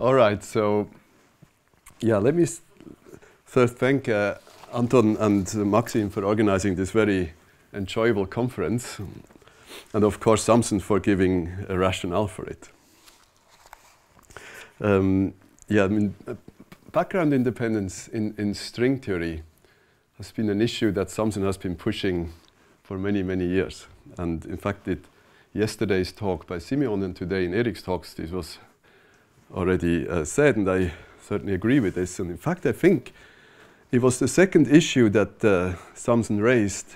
All right, so yeah, let me first thank uh, Anton and uh, Maxim for organizing this very enjoyable conference, and of course Samson for giving a rationale for it. Um, yeah, I mean, uh, background independence in, in string theory has been an issue that Samson has been pushing for many, many years. And in fact, it, yesterday's talk by Simeon and today in Eric's talks, this was already uh, said, and I certainly agree with this. And in fact, I think it was the second issue that uh, Samson raised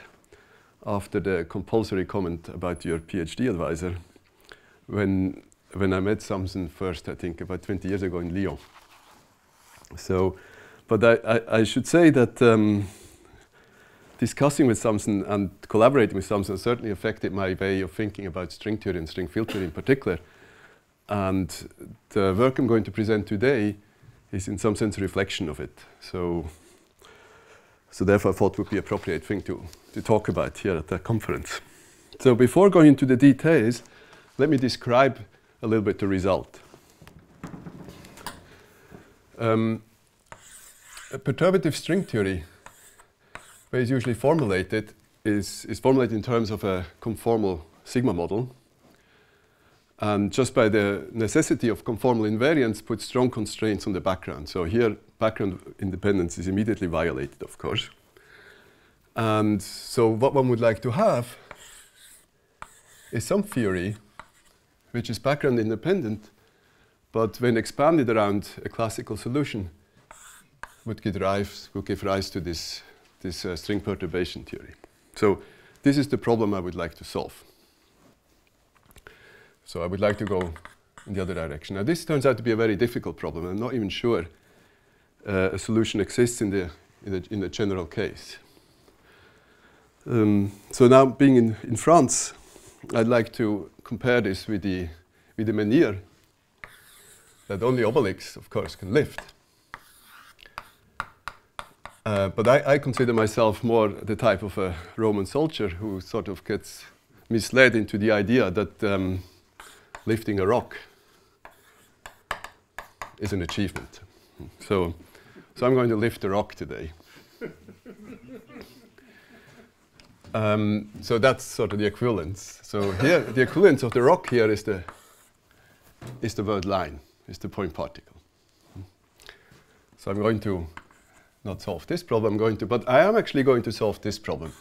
after the compulsory comment about your PhD advisor when, when I met Samson first, I think about 20 years ago in Lyon. So, but I, I, I should say that um, discussing with Samson and collaborating with Samson certainly affected my way of thinking about string theory and string field theory in particular. And the work I'm going to present today is in some sense a reflection of it. So, so therefore I thought it would be appropriate thing to, to talk about here at the conference. So before going into the details, let me describe a little bit the result. Um, a perturbative string theory, where it's usually formulated, is, is formulated in terms of a conformal sigma model. And just by the necessity of conformal invariance, puts strong constraints on the background. So here, background independence is immediately violated, of course. And so what one would like to have is some theory which is background independent, but when expanded around a classical solution, would give rise, would give rise to this, this uh, string perturbation theory. So this is the problem I would like to solve. So I would like to go in the other direction. Now this turns out to be a very difficult problem. I'm not even sure uh, a solution exists in the, in the, in the general case. Um, so now being in, in France, I'd like to compare this with the, with the menhir that only Obelix, of course, can lift. Uh, but I, I, consider myself more the type of a Roman soldier who sort of gets misled into the idea that um, lifting a rock is an achievement. So, so I'm going to lift a rock today. um, so that's sort of the equivalence. So here, the equivalence of the rock here is the, is the world line, is the point particle. So I'm going to not solve this problem, I'm going to, but I am actually going to solve this problem.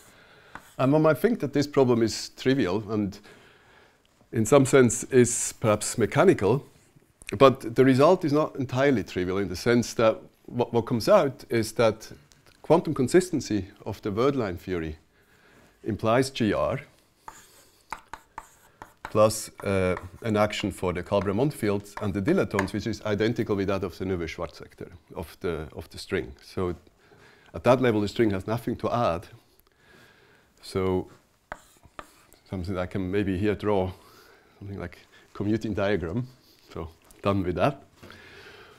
And one might think that this problem is trivial and in some sense is perhaps mechanical, but the result is not entirely trivial in the sense that what, what comes out is that quantum consistency of the world line theory implies GR plus uh, an action for the Kalb-Ramond fields and the dilatons, which is identical with that of the Neveu-Schwarz sector of the, of the string. So at that level, the string has nothing to add. So something I can maybe here draw something like commuting diagram. So done with that.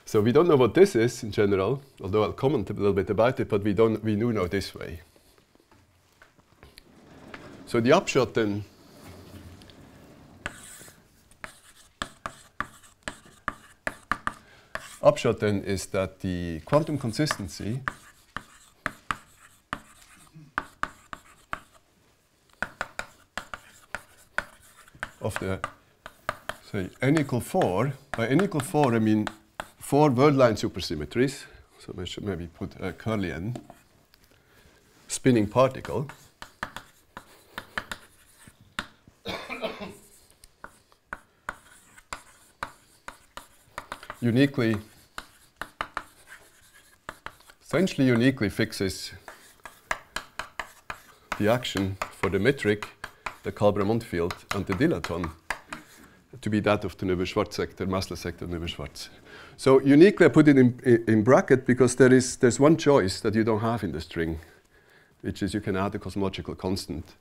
So we don't know what this is in general, although I'll comment a little bit about it, but we, don't, we do know this way. So the upshot then upshot then is that the quantum consistency of the say n equal 4, by n equal 4 I mean four world line supersymmetries, so I should maybe put a curly n, spinning particle, uniquely essentially uniquely fixes the action for the metric, the Kalb-Ramond field, and the dilaton to be that of the Neveu-Schwarz sector, massless sector Neveu-Schwarz. So uniquely I put it in, in, bracket because there is there's one choice that you don't have in the string, which is you can add a cosmological constant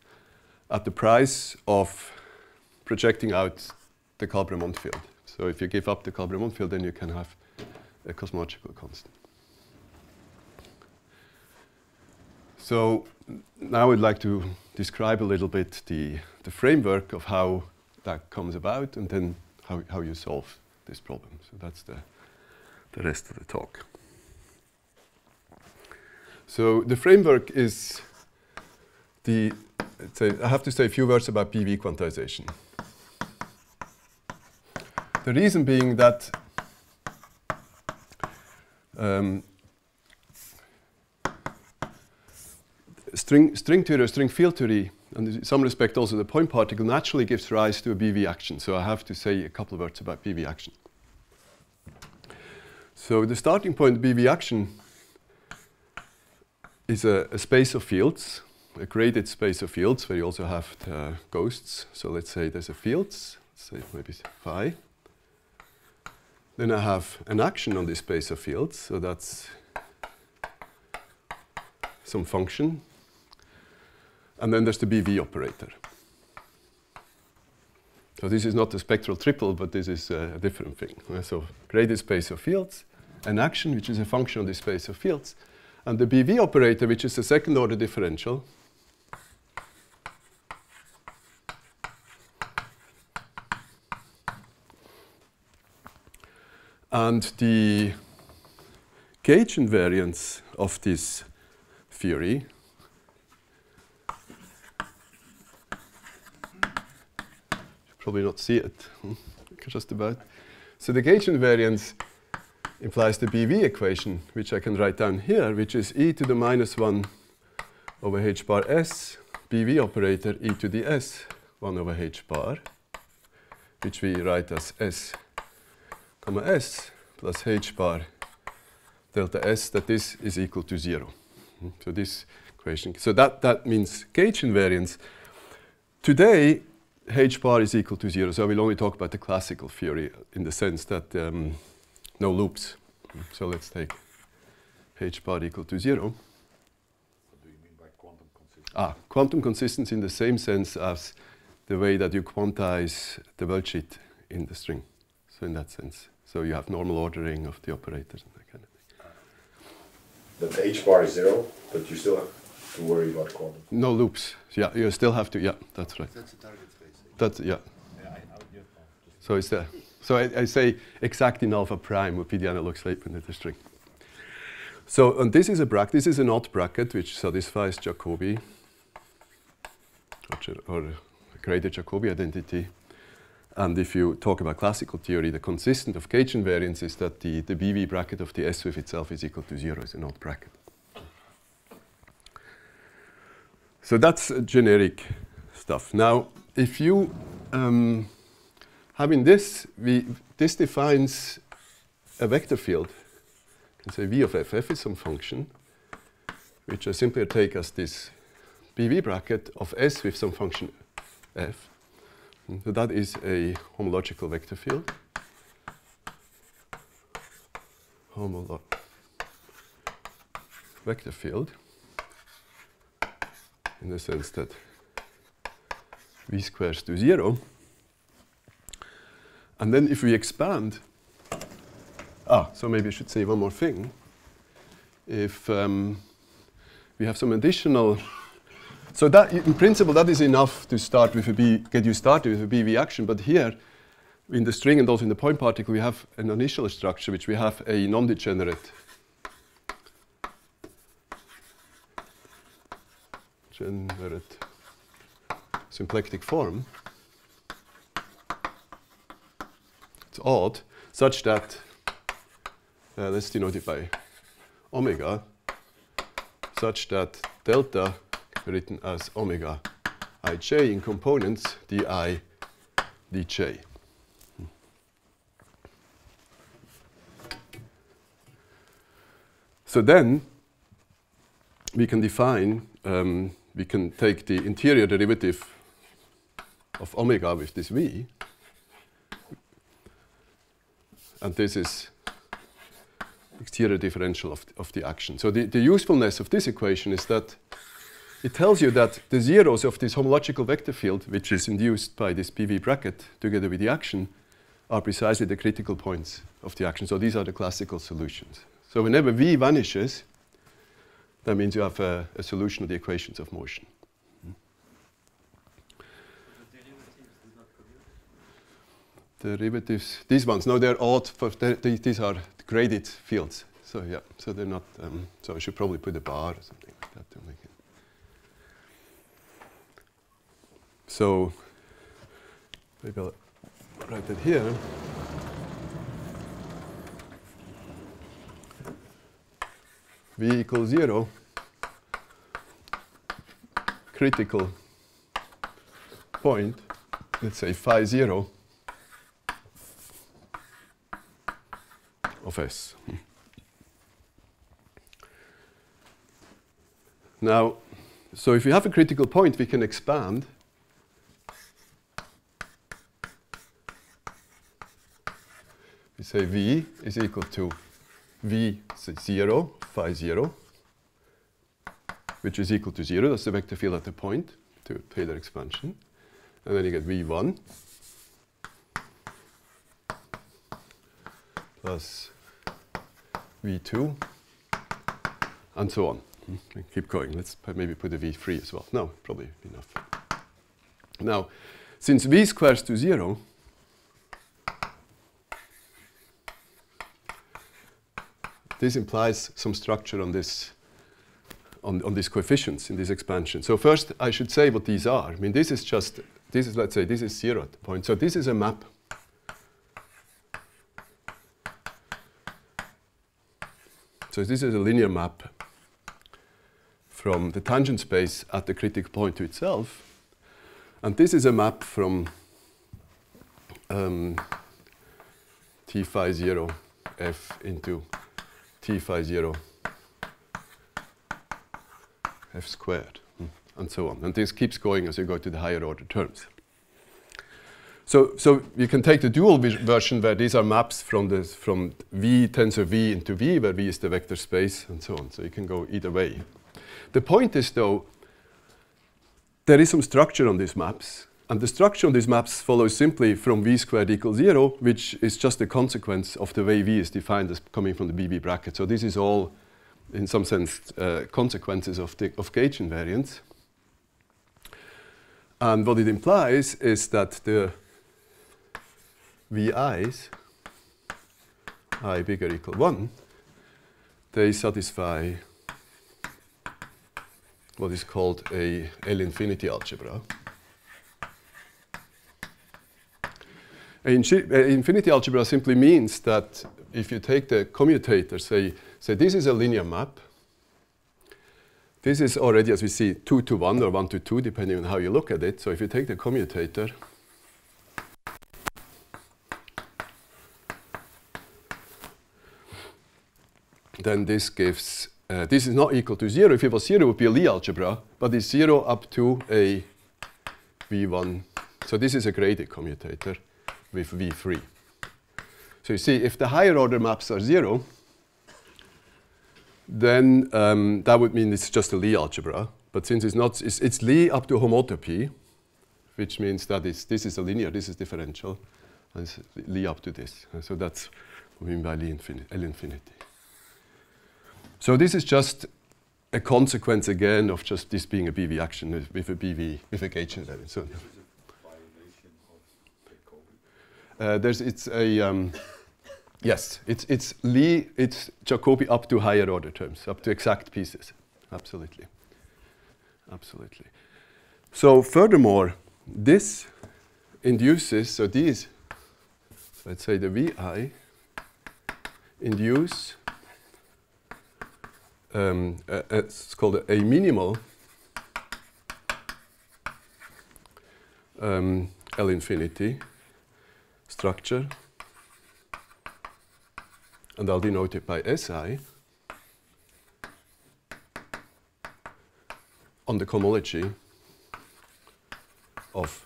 at the price of projecting out the Kalb-Ramond field. So if you give up the Kalb-Ramond field, then you can have a cosmological constant. So now I'd like to describe a little bit the, the framework of how that comes about and then how, how you solve this problem. So that's the, the rest of the talk. So the framework is the, I have to say a few words about BV quantization. The reason being that um, string, string theory or string field theory, and in some respect also the point particle, naturally gives rise to a BV action. So I have to say a couple of words about BV action. So the starting point BV action is a, a space of fields, a graded space of fields where you also have the ghosts. So let's say there's a fields, say maybe phi. Then I have an action on this space of fields, so that's some function. And then there's the BV operator. So this is not a spectral triple, but this is a different thing. Uh, so graded space of fields, an action, which is a function of the space of fields, and the BV operator, which is a second order differential, And the gauge invariance of this theory probably not see it just about. So the gauge invariance implies the BV equation, which I can write down here, which is e to the minus 1 over h bar s, BV operator e to the s 1 over h bar, which we write as s comma s plus h bar delta s, that this is equal to 0. Hmm, so this equation, so that, that means gauge invariance. Today, h bar is equal to 0, so I will only talk about the classical theory in the sense that um, no loops. So let's take h bar equal to 0. What do you mean by quantum consistency? Ah, quantum consistency in the same sense as the way that you quantize the world sheet in the string. So in that sense. So you have normal ordering of the operators and that kind of thing. That h bar is zero, but you still have to worry about quantum. No loops. Yeah, you still have to. Yeah, that's right. That's a target space. That's yeah. Yeah, I, So it's. So I, I say exact in alpha prime would be the analog statement of the string. So and this is a bracket. This is an odd bracket which satisfies Jacobi or, graded Jacobi identity. And if you talk about classical theory, the consistent of gauge invariance is that the, the BV bracket of the S with itself is equal to zero. It's an odd bracket. So that's generic stuff. Now, if you um, having this, we, this defines a vector field. You can say v of f. is some function, which I simply take as this BV bracket of s with some function f. And So that is a homological vector field. Homolo vector field in the sense that v squares to zero. And then if we expand, ah, so maybe I should say one more thing. If um, we have some additional, so that in principle that is enough to start with a B, get you started with a BV action. But here, in the string and also in the point particle, we have an initial structure which we have a non-degenerate generate symplectic form. It's odd, such that, uh, let's denote it by omega, such that delta written as omega ij in components di dj. So then we can define, um, we can take the interior derivative of omega with this v, and this is exterior differential of, of the action. So the, the usefulness of this equation is that it tells you that the zeros of this homological vector field, which is induced by this BV bracket together with the action, are precisely the critical points of the action. So these are the classical solutions. So whenever V vanishes, that means you have a, a solution of the equations of motion. Derivatives, these ones, no, they're odd. For the- these are graded fields. So yeah, so they're not. Um, so I should probably put a bar or something like that to make it. So maybe I'll write it here. V equals zero. Critical point, let's say phi zero of S. Now, so if you have a critical point, we can expand. We say V is equal to V say 0, phi 0, which is equal to 0. That's the vector field at the point to Taylor expansion. And then you get V1 plus V2 and so on. Hmm, okay, keep going. Let's maybe put a V3 as well. No, probably enough. Now, since V squares to 0, this implies some structure on this on, on these coefficients in this expansion. So first I should say what these are. I mean this is just this is let's say this is zero at the point. So this is a map. So this is a linear map from the tangent space at the critical point to itself. And this is a map from um, t phi 0 f into t phi 0 f squared, mm, and so on. And this keeps going as you go to the higher order terms. So, so you can take the dual version where these are maps from, this, from V tensor V into V, where V is the vector space, and so on. So you can go either way. The point is, though, there is some structure on these maps, and the structure on these maps follows simply from v squared equals 0, which is just a consequence of the way v is defined as coming from the BV bracket. So this is all, in some sense, uh, consequences of, the, of gauge invariance. And what it implies is that the VI's, i bigger equal 1, they satisfy what is called a L infinity algebra. infinity algebra simply means that if you take the commutator, say, say this is a linear map, this is already, as we see, 2 to 1 or 1 to 2, depending on how you look at it. So if you take the commutator, then this gives, uh, this is not equal to 0. If it was 0, it would be a Lie algebra, but it's 0 up to a V1. So this is a graded commutator with V3. So you see, if the higher order maps are 0, then um, that would mean it's just a Lie algebra. But since it's not, it's, it's Lie up to homotopy, which means that this is a linear, this is differential, and it's Lie up to this. So that's what we mean by Lie L infinity. So this is just a consequence again of just this being a BV action with a BV, with a gauge invariance. So, uh, there's, it's a, um, yes, it's, it's Lie it's Jacobi up to higher order terms, up to exact pieces. Absolutely. Absolutely. So furthermore, this induces, so these, let's say the VI, induce, um, it's called a, a minimal um, L infinity structure, and I'll denote it by SI, on the cohomology of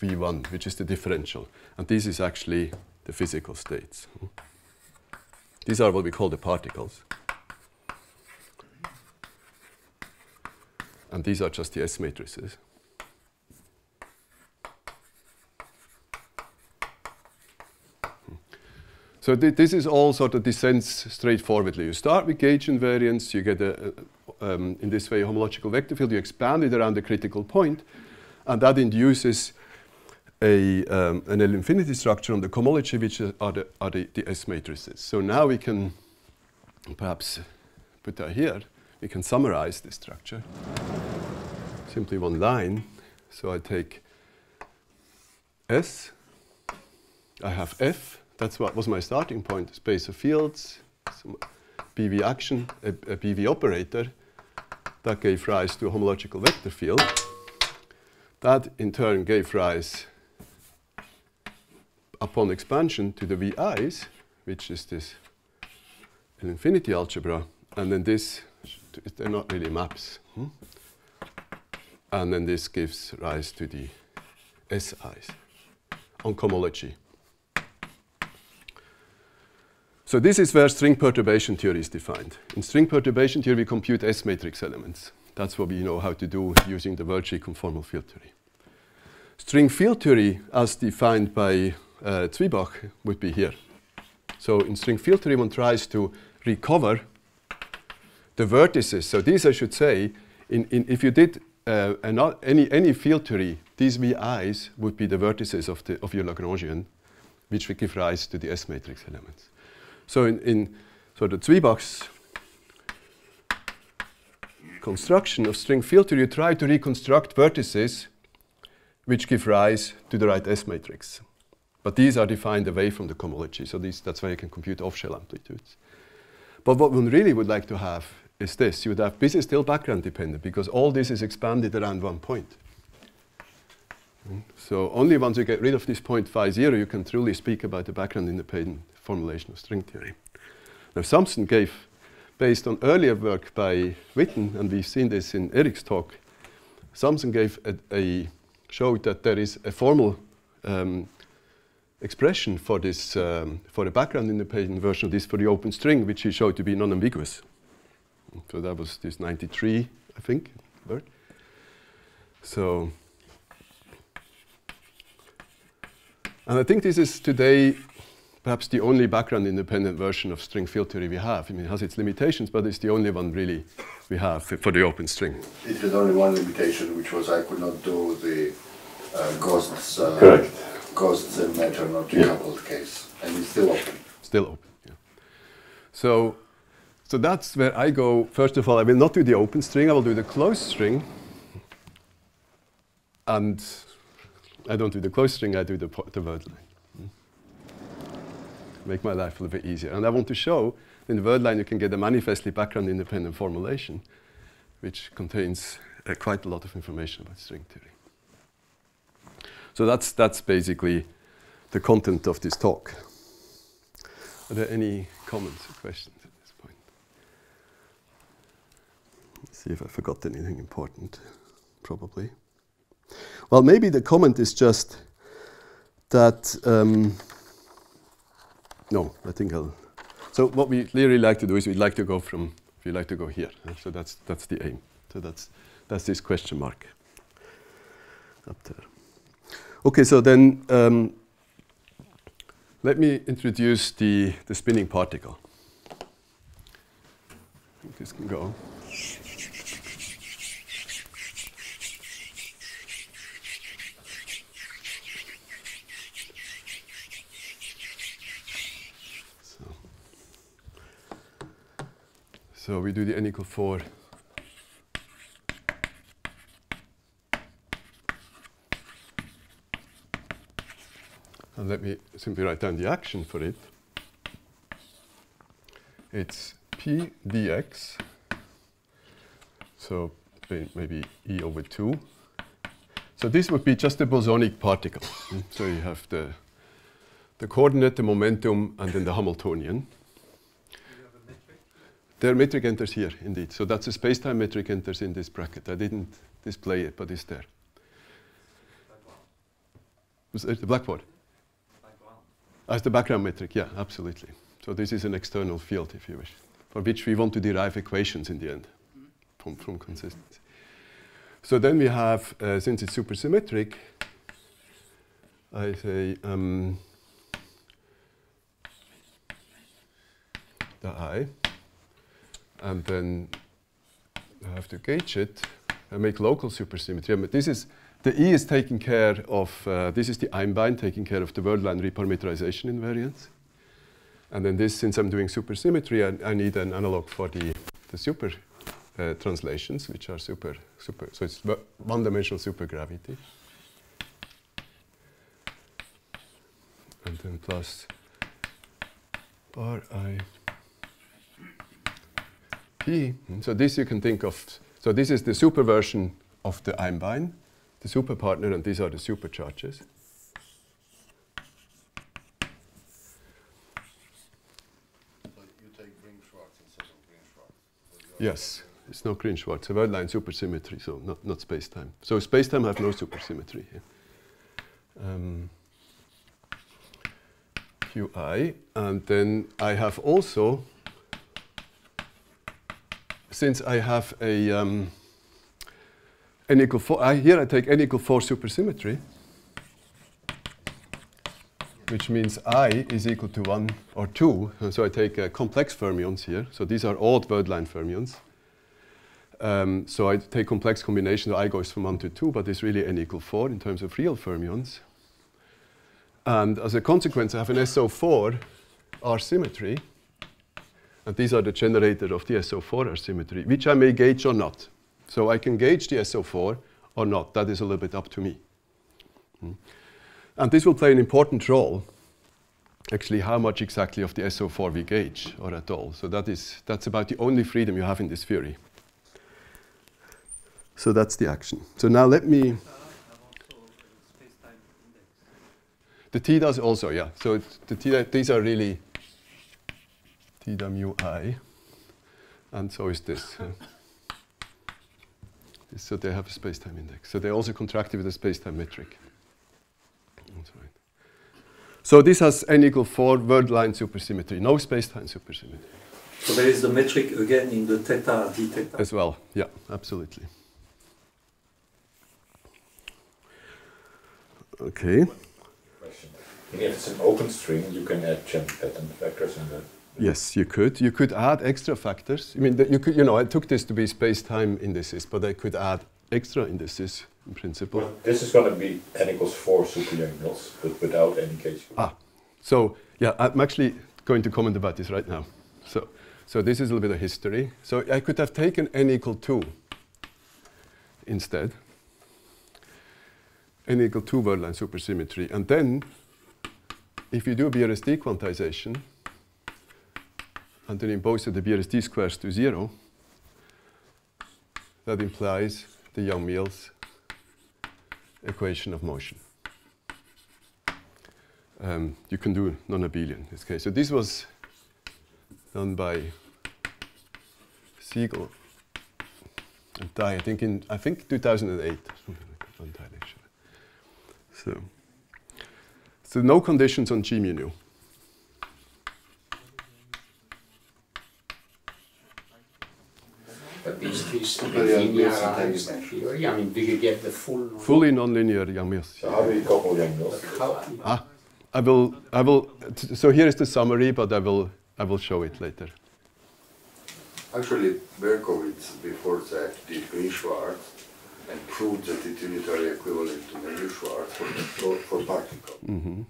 V1, which is the differential. And this is actually the physical states. These are what we call the particles. And these are just the S matrices. So th this is all sort of descends straightforwardly. You start with gauge invariance, you get, a, um, in this way, a homological vector field, you expand it around the critical point, and that induces a, um, an L infinity structure on the cohomology, which are, the, are the, the S matrices. So now we can perhaps put that here. We can summarize this structure. Simply one line. So I take S, I have F, that's what was my starting point, space of fields, some BV action, a, a BV operator. That gave rise to a homological vector field. That in turn gave rise, upon expansion, to the VIs, which is this infinity algebra. And then this, they're not really maps. Hmm? And then this gives rise to the SIs on cohomology. So this is where string perturbation theory is defined. In string perturbation theory, we compute S matrix elements. That's what we know how to do using the Worldsheet conformal field theory. String field theory, as defined by uh, Zwiebach, would be here. So in string field theory, one tries to recover the vertices. So these, I should say, in, in if you did uh, any, any field theory, these VIs would be the vertices of, the, of your Lagrangian, which would give rise to the S matrix elements. So in, in so the Zwiebach's construction of string filter, you try to reconstruct vertices which give rise to the right S matrix. But these are defined away from the cohomology, so these, that's why you can compute off-shell amplitudes. But what one really would like to have is this. You would have, this is still background dependent because all this is expanded around one point. Mm. So only once you get rid of this point phi zero, you can truly speak about the background independent formulation of string theory. Now, Samson gave, based on earlier work by Witten, and we've seen this in Eric's talk, Samson gave a, a showed that there is a formal um, expression for this, um, for the background independent version of this for the open string, which he showed to be non-ambiguous. So that was this 93, I think. So, and I think this is today perhaps the only background independent version of string field theory we have. I mean, it has its limitations, but it's the only one really we have for the open string. It had only one limitation, which was I could not do the uh, ghosts, uh, Correct. ghosts and matter not decoupled yeah. case, and it's still open. Still open. Yeah. So, so that's where I go. First of all, I will not do the open string. I will do the closed string, and I don't do the closed string. I do the the world line make my life a little bit easier. And I want to show in the world line you can get a manifestly background independent formulation, which contains uh, quite a lot of information about string theory. So that's, that's basically the content of this talk. Are there any comments or questions at this point? Let's see if I forgot anything important. Probably. Well, maybe the comment is just that um, no, I think I'll. So what we really like to do is we'd like to go from, we like to go here. So that's, that's the aim. So that's, that's this question mark up there. Okay, so then um, let me introduce the, the spinning particle. Think this can go. So we do the n equal 4. And let me simply write down the action for it. It's p dx, so maybe e over 2. So this would be just a bosonic particle. Mm, so you have the, the coordinate, the momentum, and then the Hamiltonian. There are metric enters here, indeed. So that's a space-time metric enters in this bracket. I didn't display it, but it's there. Was it the blackboard? As the background metric, yeah, absolutely. So this is an external field, if you wish, for which we want to derive equations in the end from, from consistency. So then we have, uh, since it's supersymmetric, I say um, the I and then I have to gauge it and make local supersymmetry. But this is the E is taking care of, uh, this is the Einbein taking care of the world line reparameterization invariance. And then this, since I'm doing supersymmetry, I, I need an analog for the, the super uh, translations, which are super, super, so it's one-dimensional supergravity. And then plus bar I So this you can think of, so this is the super version of the Einbein, the super partner, and these are the supercharges. Yes, it's no Green-Schwarz. A world line supersymmetry, so not, not space-time. So space-time have no supersymmetry here. Um, Qi, and then I have also, since I have a um, n equal 4, I, here I take n equal 4 supersymmetry, which means i is equal to 1 or 2. And so I take uh, complex fermions here. So these are odd world line fermions. Um, so I take complex combinations. i goes from 1 to 2, but it's really n equal 4 in terms of real fermions. And as a consequence, I have an SO4 R symmetry. And these are the generator of the SO4 R symmetry, which I may gauge or not. So I can gauge the SO4 or not. That is a little bit up to me. Hmm. And this will play an important role, actually, how much exactly of the SO4 we gauge or at all. So that is, that's about the only freedom you have in this theory. So that's the action. So now let me. The t does also, yeah. So the t, these are really theta mu i, and so is uh, this. so they have a space-time index. So they're also contracted with a space-time metric. That's right. So this has n equal 4 world line supersymmetry, no space-time supersymmetry. So there is the metric again in the theta d theta? As well, yeah, absolutely. Okay. Question. If it's an open string, you can add Chan-Paton vectors in that. Yes, you could. You could add extra factors. I mean, you could. You know, I took this to be space-time indices, but I could add extra indices in principle. Well, this is going to be n equals four superunions, but without any case. Ah, so yeah, I'm actually going to comment about this right now. So, so this is a little bit of history. So I could have taken n equal two instead. n equal two world line supersymmetry, and then if you do a BRST quantization and then impose the BRST squares to zero, that implies the Yang-Mills equation of motion. Um, you can do non-abelian in this case. So this was done by Siegel and Dai, I think in I think 2008. So, so no conditions on G mu nu. But these three linear theory, I mean, do you get the full? Fully nonlinear Yang-Mills. So how do you couple Yang-Mills? Ah, I will, I will, t- so here is the summary, but I will, I will show it later. Actually, Berkovits before that did Green-Schwarz and proved that it's unitary equivalent to Neveu-Schwarz for, for, for particle. hmm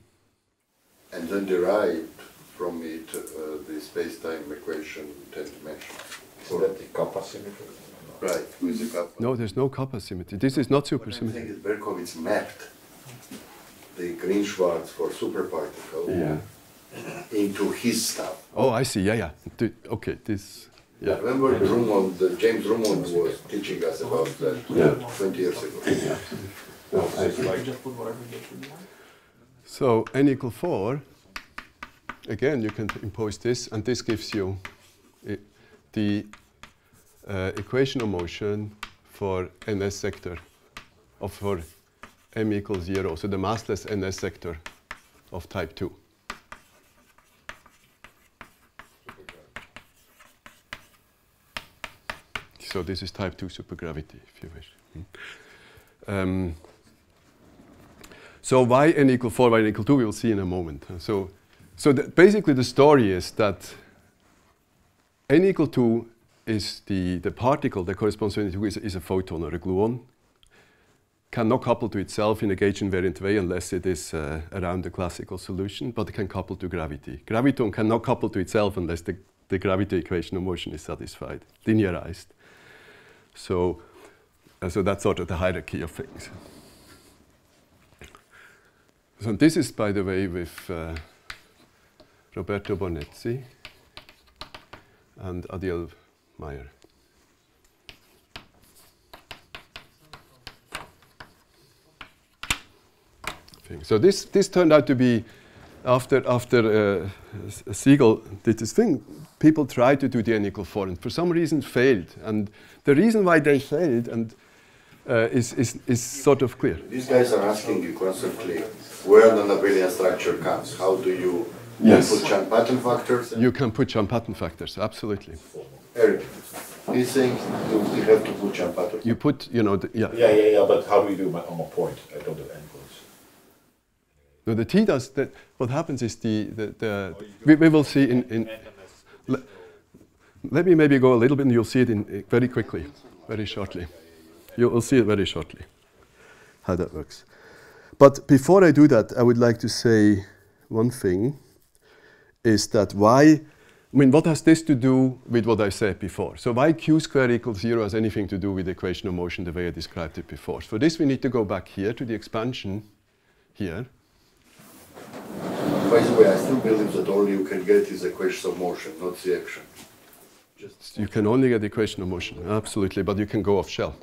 And then derived from it uh, the space-time equation 10 dimensions. Is that the kappa symmetry? Right, with the kappa. No, there's no kappa symmetry. This is not What I think supersymmetry. saying is Berkovits mapped the Green-Schwarz for superparticle Yeah. into his stuff. Oh, I see. Yeah, yeah. Th- okay, this. Yeah. Remember Drummond, uh, James Drummond was teaching us about that Yeah. 20 years ago. So n equal 4, again, you can impose this, and this gives you i- the uh, equation of motion for ns sector, of for m equals 0, so the massless ns sector of type 2. So this is type 2 supergravity, if you wish. Hmm. Um, so why n equal 4, y n equal 2, we will see in a moment. Uh, So, so basically the story is that n equal 2 is the, the particle that corresponds to n equal 2 is, is a photon or a gluon. cannot couple to itself in a gauge invariant way unless it is uh, around the classical solution, but it can couple to gravity. Graviton cannot couple to itself unless the, the gravity equation of motion is satisfied, linearized. So, uh, so that's sort of the hierarchy of things. So this is, by the way, with uh, Roberto Bonezzi and Adiel Meyer. So this, this turned out to be, after, after uh, Siegel did this thing, people tried to do the n equal 4 and for some reason failed. And the reason why they failed and uh, is, is, is sort of clear. These guys are asking you constantly where the non-abelian structure comes. How do you Yes. put Chan-Paton factors? You can put Chan-Paton factors, absolutely. Eric, he's saying you we have to put Chan-Paton. You put, you know, the, yeah. Yeah, yeah, yeah, but how do you do my, on my point? I don't have endpoints. No, the T does that. What happens is the, the, the we, we will see in, in le- let me maybe go a little bit and you'll see it in, uh, very quickly, very shortly. You will see it very shortly, how that works. But before I do that, I would like to say one thing is that why, I mean, what has this to do with what I said before? So why q squared equals zero has anything to do with the equation of motion the way I described it before. For this, we need to go back here to the expansion here. By the way, I still believe that all you can get is the equation of motion, not the action. Just You can only get the equation of motion, absolutely, but you can go off shell.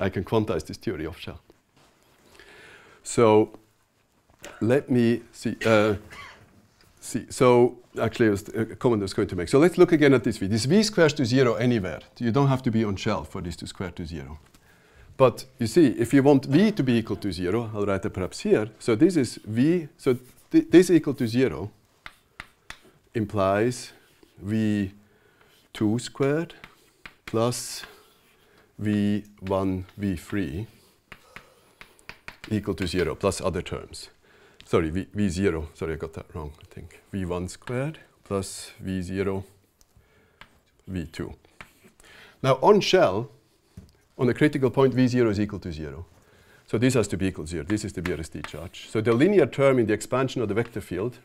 I can quantize this theory off shell. So let me see. Uh, see. So actually, a comment I was going to make. So let's look again at this v. This v squares to zero anywhere. You don't have to be on shell for this to square to zero. But you see, if you want v to be equal to zero, I'll write it perhaps here. So this is v. So th- this equal to zero implies v 2 squared plus v1, v3 equal to 0 plus other terms. Sorry, v, v0, sorry, I got that wrong, I think. v1 squared plus v0, v2. Now, on shell, on the critical point, v0 is equal to 0. So this has to be equal to 0. This is the BRST charge. So the linear term in the expansion of the vector field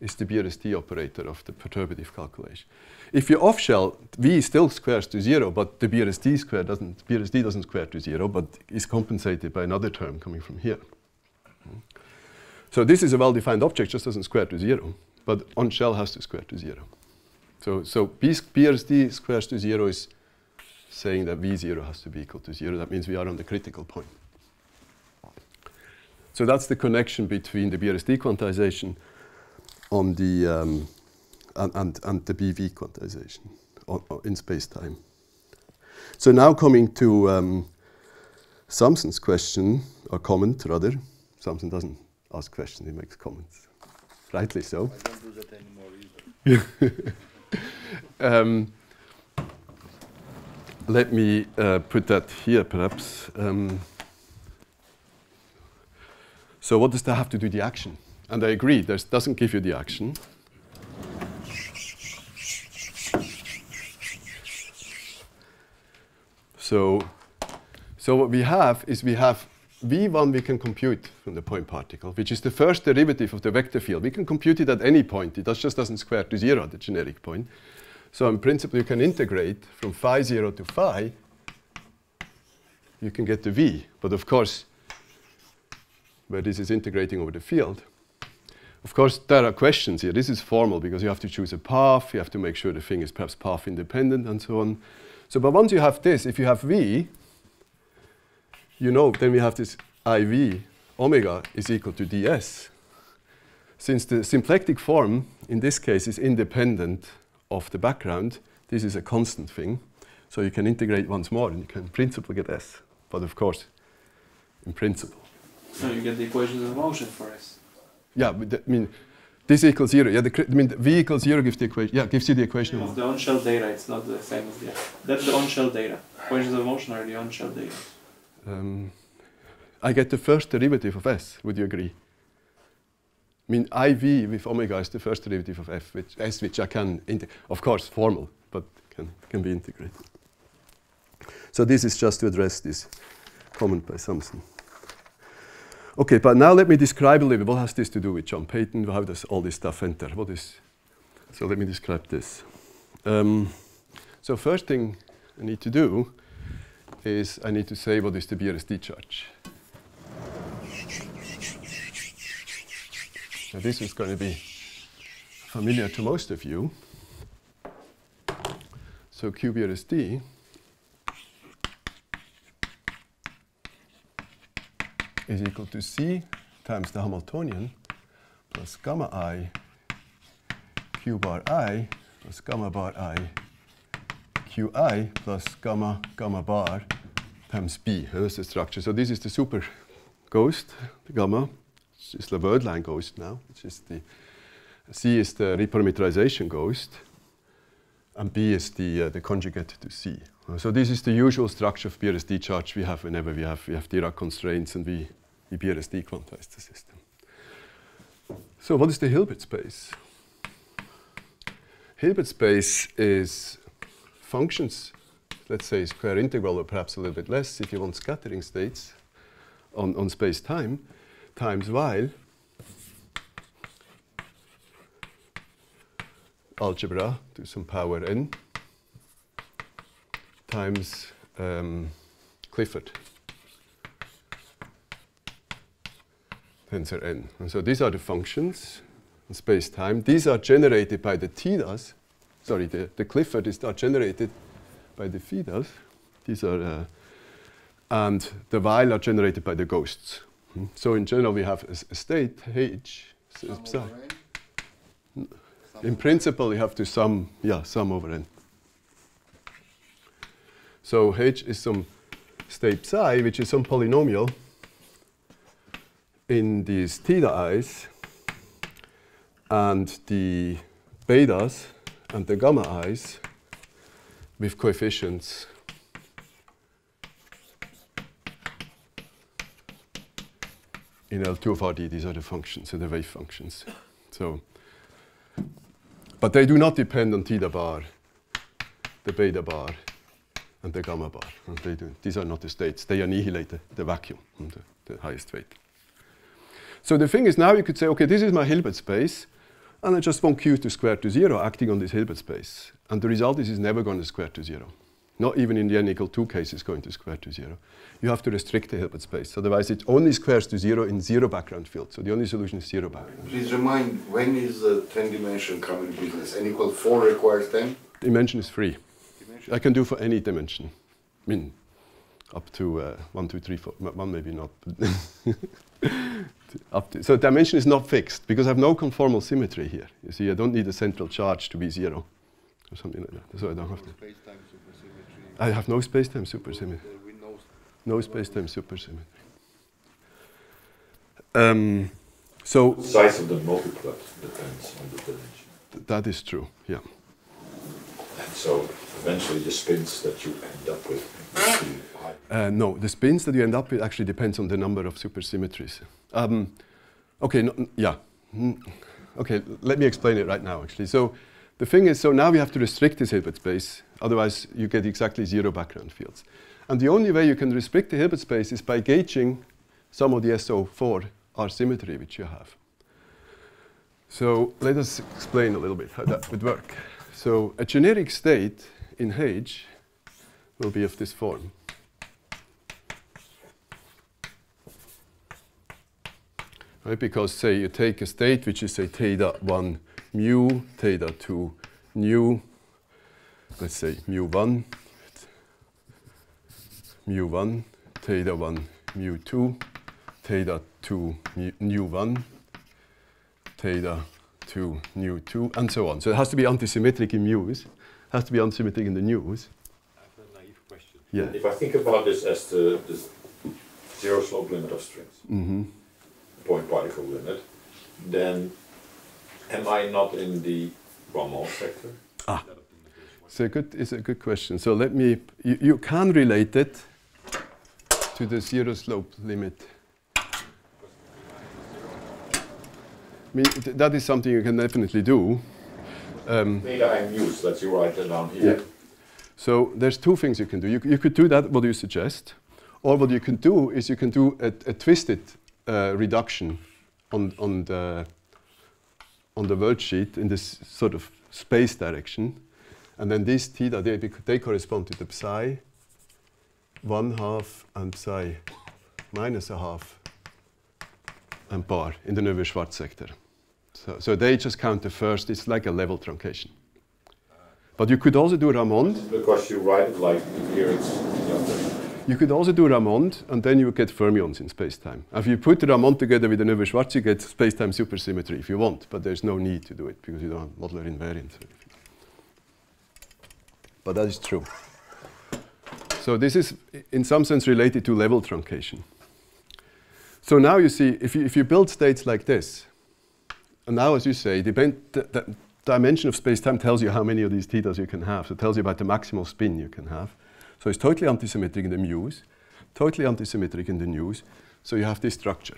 is the BRST operator of the perturbative calculation. If you're off shell, V still squares to zero, but the BRST square doesn't, BRST doesn't square to zero, but is compensated by another term coming from here. So this is a well-defined object, just doesn't square to zero, but on shell has to square to zero. So, so B, BRST squares to zero is saying that V0 has to be equal to zero. That means we are on the critical point. So that's the connection between the BRST quantization on the um, and, and, and the BV quantization on, on- in space-time. So now coming to um, Samson's question, or comment rather. Samson doesn't ask questions, he makes comments. Rightly so. I don't do that anymore either. Um, let me uh, put that here, perhaps. Um, so, what does that have to do with the action? And I agree, this doesn't give you the action. So, so what we have is we have v1 we can compute from the point particle, which is the first derivative of the vector field. We can compute it at any point. It just doesn't square to zero at the generic point. So in principle, you can integrate from phi 0 to phi. You can get the v. But of course, where this is integrating over the field, of course, there are questions here. This is formal because you have to choose a path. You have to make sure the thing is perhaps path independent and so on. So, but once you have this, if you have v, you know, then we have this IV omega is equal to ds. Since the symplectic form in this case is independent of the background, this is a constant thing. So you can integrate once more and you can in principle get S. But of course, in principle. So you get the equations of motion for S. Yeah, but I mean, this equals zero. Yeah, the, I mean, the V equals zero gives the equation. Yeah, gives you the equation. Of of- the on-shell data, it's not the same as the that's the on-shell data. Equations of motion are the on-shell data. Um, I get the first derivative of S. Would you agree? I mean, IV with omega is the first derivative of F, which S, which I can, of course, formal, but can can be integrated. So this is just to address this comment by Samson. Okay, but now let me describe a little bit what has this to do with Chan-Paton? How does all this stuff enter? What is so let me describe this. Um, so first thing I need to do is I need to say what is the BRST charge. Now this is going to be familiar to most of you. So QBRST is equal to C times the Hamiltonian plus gamma i q bar i plus gamma bar i qi plus gamma gamma bar times b. That's the structure. So this is the super ghost, the gamma. It's the world line ghost now. It's just the C is the reparameterization ghost, and B is the uh, the conjugate to C. So this is the usual structure of BRST charge we have whenever we have we have Dirac constraints and we, we BRST quantize the system. So what is the Hilbert space? Hilbert space is functions, let's say square integral or perhaps a little bit less if you want scattering states on, on space-time times Weyl algebra to some power n times um, Clifford tensor n. And so these are the functions in space-time. These are generated by the theta's. Sorry, the, the Clifford is not generated by the theta's. These are, uh, and the Weyl are generated by the ghosts. Hmm. So in general, we have a, a state h. psi. In principle, you have to sum, yeah, sum over n. So h is some state psi, which is some polynomial in these theta i's, and the betas and the gamma i's with coefficients in L2 of RD. These are the functions, so the wave functions. So, but they do not depend on theta bar, the beta bar, and the gamma bar. And they do. These are not the states. They annihilate the, the vacuum, the, the highest weight. So the thing is now you could say, okay, this is my Hilbert space, and I just want Q to square to zero acting on this Hilbert space. And the result is it's never going to square to zero. Not even in the n equal 2 case is going to square to zero. You have to restrict the Hilbert space. Otherwise, it only squares to zero in zero background field. So the only solution is zero background. Please remind, when is the 10 dimension coming to business? n equal 4 requires 10? Dimension is free. I can do for any dimension. I mean, up to uh, 1, 2, 3, 4. One maybe not. up to, so dimension is not fixed because I have no conformal symmetry here. You see, I don't need a central charge to be zero or something like that. So I don't have to. I have no space-time supersymmetry. No No space-time supersymmetry. Um, so Size of the multiplet depends on the dimension. th- that is true. Yeah. And so eventually the spins that you end up with will. Uh, no, the spins that you end up with actually depends on the number of supersymmetries. Um, okay, no, yeah. Mm, Okay, let me explain it right now, actually. So the thing is, so now we have to restrict this Hilbert space, otherwise you get exactly zero background fields. And the only way you can restrict the Hilbert space is by gauging some of the SO4 R symmetry which you have. So let us explain a little bit how that would work. So a generic state in H will be of this form. Right? Because say you take a state which is say theta 1 mu, theta 2 nu, let's say mu 1, mu 1, theta 1 mu 2, theta 2 mu, nu 1, theta 2 nu 2, and so on. So it has to be antisymmetric in mu's, has to be antisymmetric in the nu's. I have a naive question. Yeah. If I think about this as the, the zero slope limit of strings, hmm point particle limit, then am I not in the Ramond sector? Ah. It's a good, it's a good question. So let me, you, you can relate it to the zero slope limit. I mean, th- that is something you can definitely do. Um, Theta I'm used, let's you write it down here. Yeah. So there's two things you can do. You, you could do that, what do you suggest, or what you can do is you can do a, a twisted uh, reduction on, on, the, on the worldsheet in this sort of space direction. And then these theta, they, they correspond to the psi, one half, and psi minus a half, and bar in the Neveu-Schwarz sector. So, so they just count the first, it's like a level truncation. But you could also do Ramond. Because you write it like here it's. You could also do Ramond, and then you get fermions in space-time. If you put Ramond together with the Neveu-Schwarz, you get space-time supersymmetry if you want, but there's no need to do it because you don't have modular invariance. But that is true. So this is, in some sense, related to level truncation. So now you see, if you, if you build states like this, and now, as you say, depend, the, the dimension of space-time tells you how many of these thetas you can have. So it tells you about the maximal spin you can have. So it's totally antisymmetric in the mu's, totally antisymmetric in the nu's. So you have this structure.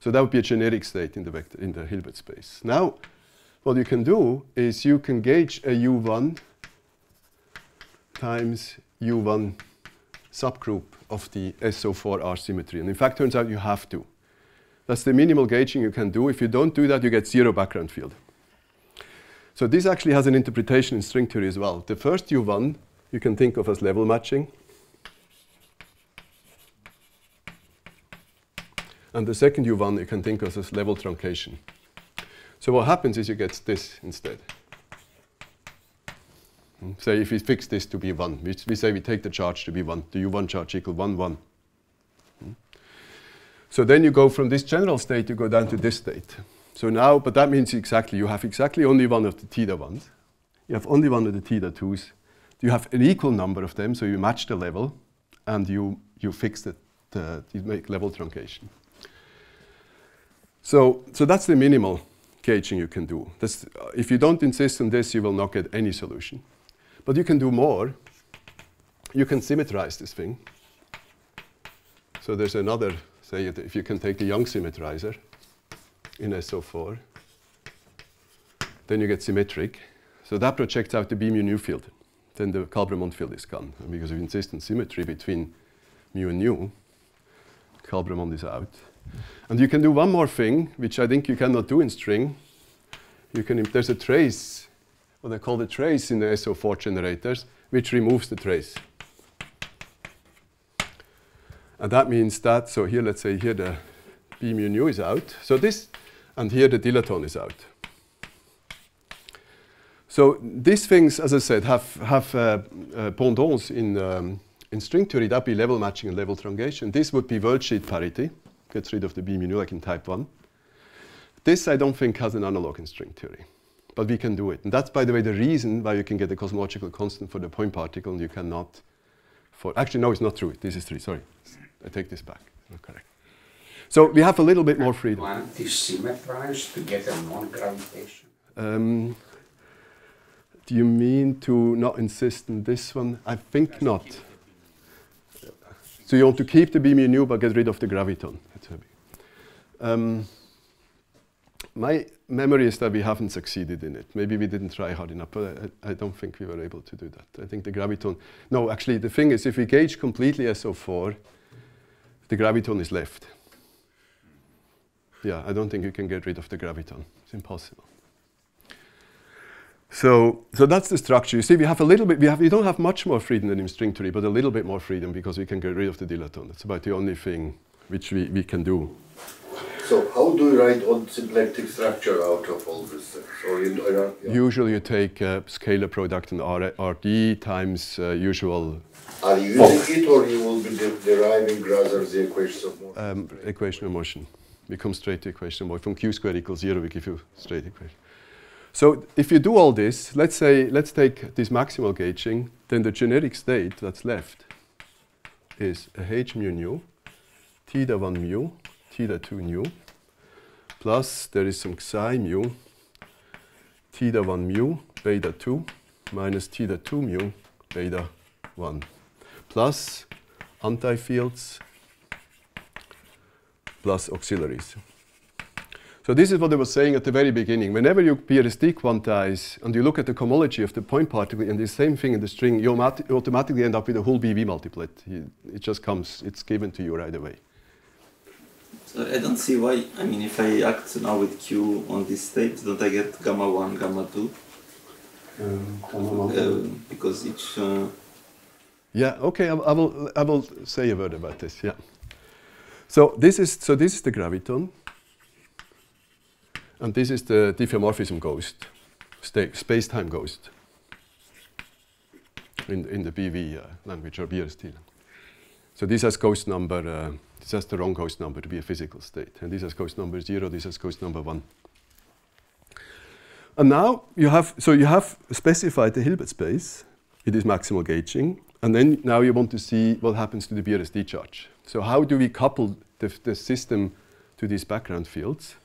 So that would be a generic state in the vector in the Hilbert space. Now, what you can do is you can gauge a U1 times U1 subgroup of the SO4R symmetry. And in fact, turns out you have to. That's the minimal gauging you can do. If you don't do that, you get zero background field. So this actually has an interpretation in string theory as well. The first U1 you can think of as level matching. And the second U1 you can think of as level truncation. So what happens is you get this instead. Hmm, Say if we fix this to be 1, we, we say we take the charge to be 1, the U1 charge equal 1, 1. Hmm. So then you go from this general state, you go down to this state. So now, but that means exactly, you have exactly only one of the theta ones. You have only one of the theta twos. You have an equal number of them, so you match the level, and you, you fix the you make level truncation. So, so that's the minimal gauging you can do. Uh, if you don't insist on this, you will not get any solution. But you can do more. You can symmetrize this thing. So there's another, say, if you can take the Young symmetrizer in SO4, then you get symmetric. So that projects out the B mu nu field. Then the Kalb-Ramond field is gone. And because of insistent symmetry between mu and nu, Kalb-Ramond is out. And you can do one more thing, which I think you cannot do in string. You can, there's a trace, what they call the trace in the SO4 generators, which removes the trace. And that means that, so here, let's say here the B mu nu is out. So this, and here the dilaton is out. So these things, as I said, have, have uh, uh, pendants in, um, in string theory. That be level matching and level truncation. This would be worldsheet parity. Gets rid of the B mu like in type 1. This I don't think has an analog in string theory. But we can do it. And that's, by the way, the reason why you can get the cosmological constant for the point particle and you cannot for... Actually, no, it's not true. This is 3. Sorry. I take this back. Not correct. So we have a little bit more freedom. Symmetrize to get a non-gravitation? Um, do you mean to not insist on this one? I think not. So you want to keep the B mu nu but get rid of the graviton. Um, my memory is that we haven't succeeded in it. Maybe we didn't try hard enough, but I, I don't think we were able to do that. I think the graviton. No, actually, the thing is, if we gauge completely as SO4, the graviton is left. Yeah, I don't think you can get rid of the graviton. It's impossible. So, so that's the structure. You see, we have a little bit, we, have, we don't have much more freedom than in string theory, but a little bit more freedom because we can get rid of the dilaton. That's about the only thing which we, we can do. So how do you write on symplectic structure out of all this? Or you, I yeah. Usually you take uh, scalar product and R, RD times uh, usual Are you using it or you will be de deriving rather the equations of motion? um, equation of motion. We come straight to equation of motion. From q squared equals zero, we give you straight equation. So if you do all this, let's say, let's take this maximal gauging, then the generic state that's left is a h mu nu, theta 1 mu, theta 2 nu, plus there is some psi mu, theta 1 mu, beta 2, minus theta 2 mu, beta 1, plus anti-fields, plus auxiliaries. So this is what I was saying at the very beginning. Whenever you BRST quantize and you look at the cohomology of the point particle and the same thing in the string, you automatically end up with a whole BV multiplet. It just comes, it's given to you right away. So I don't see why. I mean, if I act now with Q on this state, don't I get gamma one, gamma two? Uh, because each. Uh, Yeah, okay, I, I will, I will say a word about this, yeah. So this is, so this is the graviton. And this is the diffeomorphism ghost, space-time ghost in, in the BV uh, language or BRST. So this has ghost number, uh, this has the wrong ghost number to be a physical state. And this has ghost number zero, this has ghost number one. And now you have, so you have specified the Hilbert space. It is maximal gauging. And then now you want to see what happens to the BRST charge. So how do we couple the, the system to these background fields?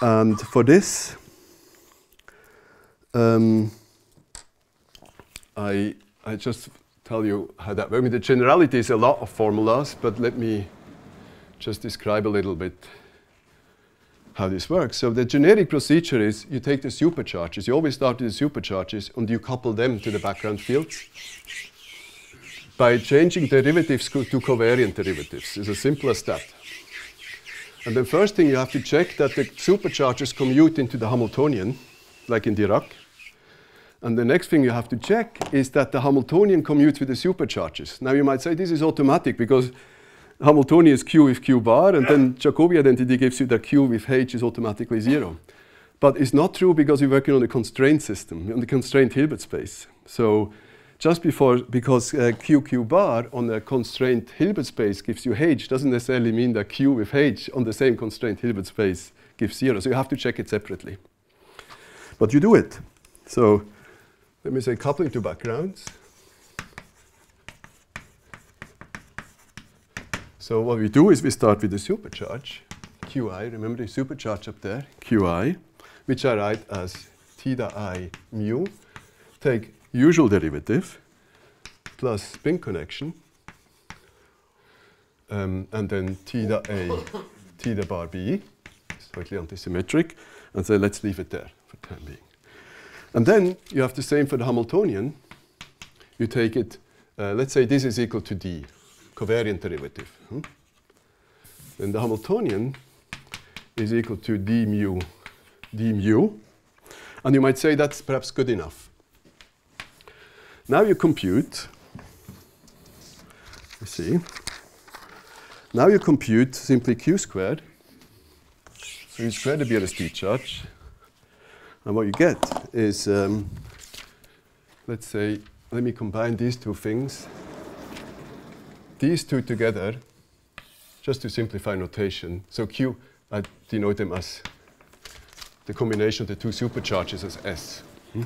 And for this, um, I, I just tell you how that works. I mean, the generality is a lot of formulas, but let me just describe a little bit how this works. So the generic procedure is you take the supercharges, you always start with the supercharges, and you couple them to the background fields by changing derivatives co- to covariant derivatives. It's as simple as that. And the first thing you have to check that the supercharges commute into the Hamiltonian, like in Dirac. And the next thing you have to check is that the Hamiltonian commutes with the supercharges. Now you might say this is automatic because Hamiltonian is Q with Q bar, and then Jacobi identity gives you that Q with H is automatically zero. But it's not true because we're working on a constraint system, on the constraint Hilbert space. So just before, because uh, Q Q bar on a constraint Hilbert space gives you H, doesn't necessarily mean that Q with H on the same constraint Hilbert space gives zero. So you have to check it separately. But you do it. So let me say coupling to backgrounds. So what we do is we start with the supercharge, Qi, remember the supercharge up there, Qi, which I write as theta i mu, take usual derivative plus spin connection, um, and then theta a, theta bar b, slightly antisymmetric, and say let's leave it there for the time being. And then you have the same for the Hamiltonian. You take it, uh, let's say this is equal to d, covariant derivative. hmm? Then the Hamiltonian is equal to d mu, d mu. And you might say that's perhaps good enough. Now you compute, you see, now you compute simply q squared. So you square the BRST charge. And what you get is, um, let's say, let me combine these two things. These two together, just to simplify notation. So Q, I denote them as the combination of the two supercharges as S. hmm?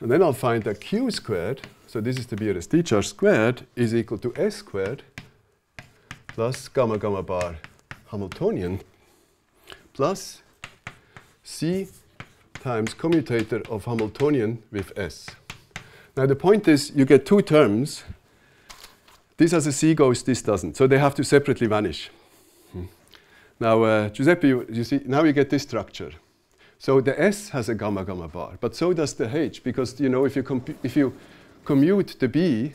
And then I'll find that Q squared, so this is the BRST charge squared, is equal to S squared plus gamma gamma bar Hamiltonian plus C times commutator of Hamiltonian with S. Now the point is you get two terms. This has a C goes, this doesn't. So they have to separately vanish. Hmm. Now, uh, Giuseppe, you, you see, now you get this structure. So the S has a gamma gamma bar, but so does the H, because you know if you, if you commute the B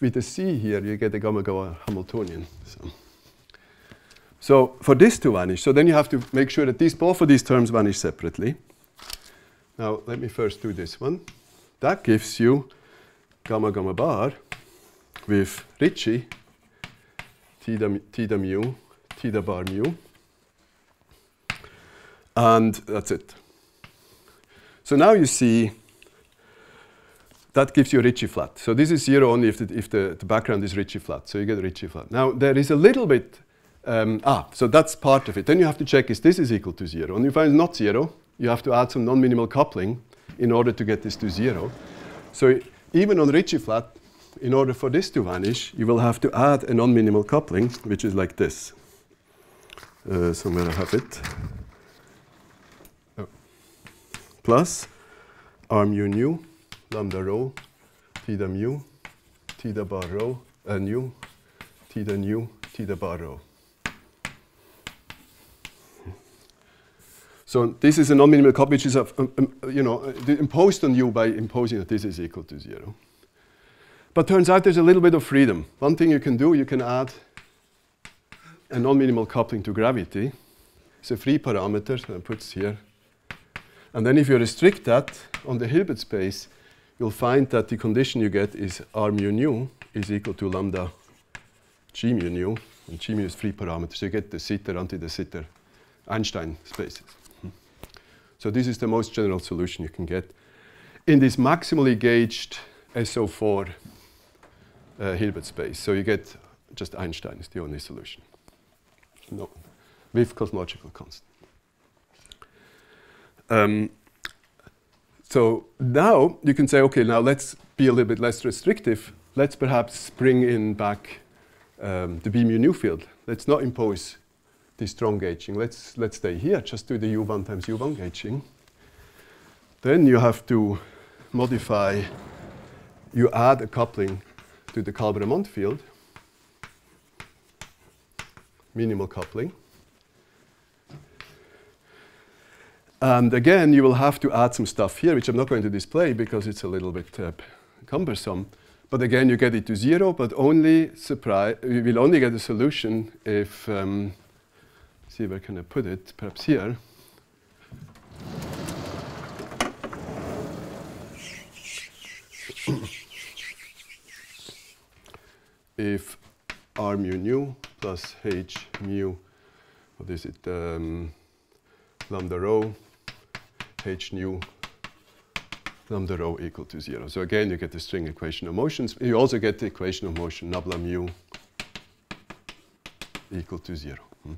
with the C here, you get a gamma gamma Hamiltonian. So. So for this to vanish, so then you have to make sure that these both of these terms vanish separately. Now let me first do this one. That gives you gamma gamma bar with Ricci, theta, theta mu, theta bar mu, and that's it. So now you see that gives you a Ricci flat. So this is zero only if the, if the, the background is Ricci flat. So you get a Ricci flat. Now there is a little bit um, ah, so that's part of it. Then you have to check is this is equal to zero. And if it's not zero, you have to add some non-minimal coupling in order to get this to zero. So even on Ricci flat, in order for this to vanish, you will have to add a non-minimal coupling, which is like this. Uh, somewhere I have it. Plus r mu nu, lambda rho, theta mu, theta bar rho, uh, nu, theta nu, theta bar rho. So this is a non-minimal copy, which is, um, um, you know, uh, imposed on you by imposing that this is equal to zero. But turns out there's a little bit of freedom. One thing you can do, you can add a non-minimal coupling to gravity. It's a free parameter, so I put here. And then if you restrict that on the Hilbert space, you'll find that the condition you get is r mu nu is equal to lambda g mu nu, and g mu is free parameter, so you get de Sitter, anti-de Sitter Einstein spaces. So this is the most general solution you can get in this maximally gauged SO4 uh, Hilbert space. So you get just Einstein is the only solution. No, with cosmological constant. Um, so now you can say, okay, now let's be a little bit less restrictive. Let's perhaps bring in back um, the B mu nu field. Let's not impose this strong gauging. Let's, let's stay here, just do the U1 times U1 gauging. Then you have to modify, you add a coupling to the Kalb-Ramond field, minimal coupling. And again, you will have to add some stuff here, which I'm not going to display because it's a little bit uh, cumbersome. But again, you get it to zero, but only surprise, you will only get a solution if, um, see where can I put it, perhaps here. if r mu nu plus h mu, what is it, um, lambda rho, h nu lambda rho equal to zero. So again, you get the string equation of motions. You also get the equation of motion nabla mu equal to zero. Hmm.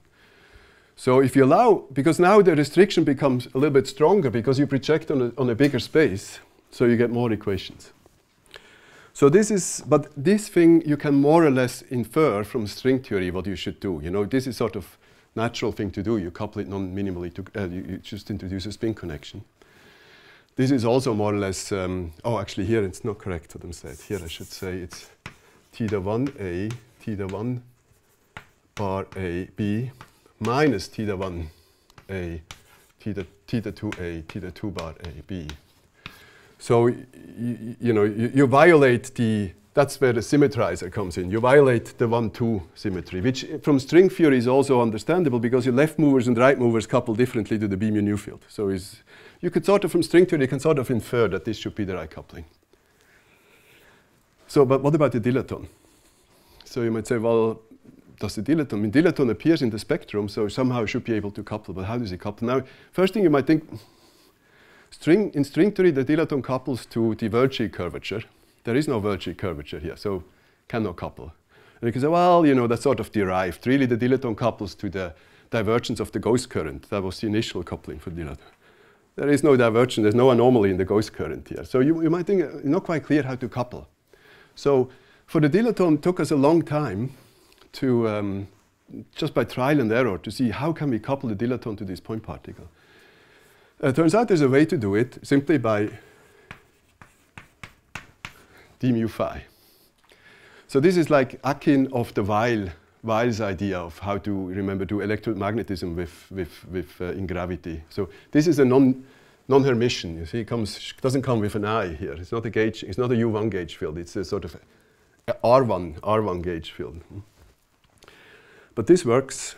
So if you allow, because now the restriction becomes a little bit stronger because you project on a, on a bigger space, so you get more equations. So this is, but this thing you can more or less infer from string theory what you should do. You know, this is sort of natural thing to do. You couple it non-minimally, to, uh, you, you, just introduce a spin connection. This is also more or less, um, oh, actually here it's not correct what I'm saying. Here I should say it's theta 1a, theta 1 bar a b minus theta 1a, theta, theta 2a, theta 2 bar a b. So, you, know, you, you, violate the, that's where the symmetrizer comes in. You violate the 1-2 symmetry, which eh, from string theory is also understandable because your left movers and right movers couple differently to the B mu nu field. So is, you could sort of, from string theory, you can sort of infer that this should be the right coupling. So, but what about the dilaton? So you might say, well, does the dilaton, I mean, dilaton appears in the spectrum, so somehow it should be able to couple, but how does it couple? Now, first thing you might think, String, in string theory, the dilaton couples to the Virchow curvature. There is no Virchow curvature here, so cannot couple. And you can say, well, you know, that's sort of derived. Really, the dilaton couples to the divergence of the ghost current. That was the initial coupling for dilaton. There is no divergence, there's no anomaly in the ghost current here. So you, you might think, uh, not quite clear how to couple. So for the dilaton, it took us a long time to, um, just by trial and error, to see how can we couple the dilaton to this point particle. It uh, turns out there's a way to do it simply by d mu phi. So this is like akin of the Weyl, Weyl's idea of how to remember do electromagnetism with, with, with uh, in gravity. So this is a non, non-Hermitian. You see, it comes, doesn't come with an I here. It's not a gauge. It's not a U1 gauge field. It's a sort of a R1 R1 gauge field. But this works